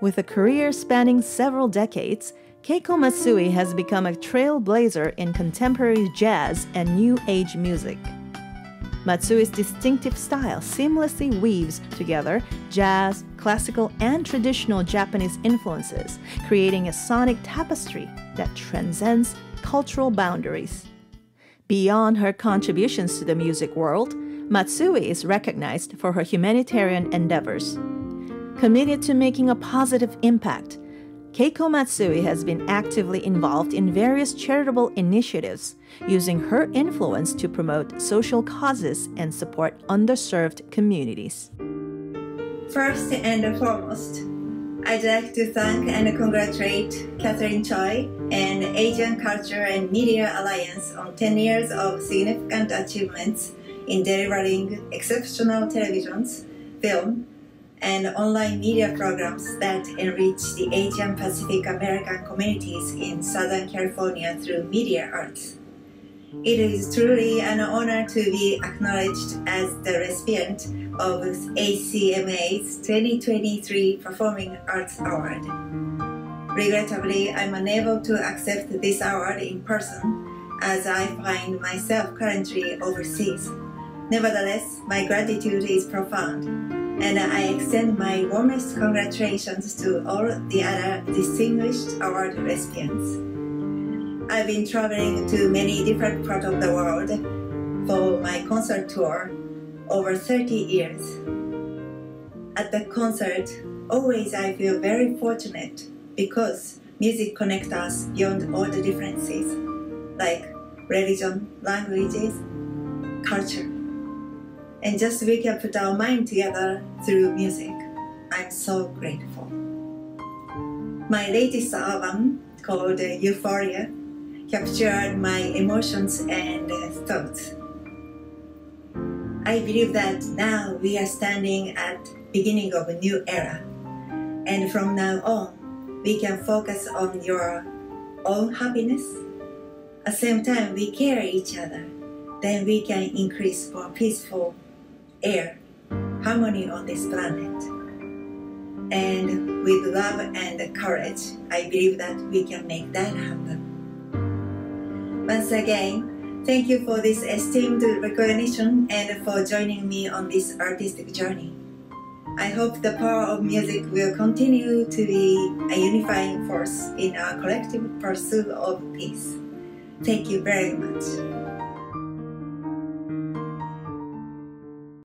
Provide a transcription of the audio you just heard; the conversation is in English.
With a career spanning several decades, Keiko Matsui has become a trailblazer in contemporary jazz and new age music. Matsui's distinctive style seamlessly weaves together jazz, classical, and traditional Japanese influences, creating a sonic tapestry that transcends cultural boundaries. Beyond her contributions to the music world, Matsui is recognized for her humanitarian endeavors. Committed to making a positive impact, Keiko Matsui has been actively involved in various charitable initiatives, using her influence to promote social causes and support underserved communities. First and foremost, I'd like to thank and congratulate Catherine Choi and Asian Culture and Media Alliance on 10 years of significant achievements in delivering exceptional televisions, film, and online media programs that enrich the Asian Pacific American communities in Southern California through media arts. It is truly an honor to be acknowledged as the recipient of ACMA's 2023 Performing Arts Award. Regrettably, I'm unable to accept this award in person as I find myself currently overseas. Nevertheless, my gratitude is profound and I extend my warmest congratulations to all the other distinguished award recipients. I've been traveling to many different parts of the world for my concert tour over 30 years. At the concert, always I feel very fortunate because music connects us beyond all the differences, like religion, languages, culture and just we can put our mind together through music. I'm so grateful. My latest album called Euphoria captured my emotions and thoughts. I believe that now we are standing at beginning of a new era and from now on we can focus on your own happiness. At the same time we care each other then we can increase more peaceful air, harmony on this planet. And with love and courage, I believe that we can make that happen. Once again, thank you for this esteemed recognition and for joining me on this artistic journey. I hope the power of music will continue to be a unifying force in our collective pursuit of peace. Thank you very much.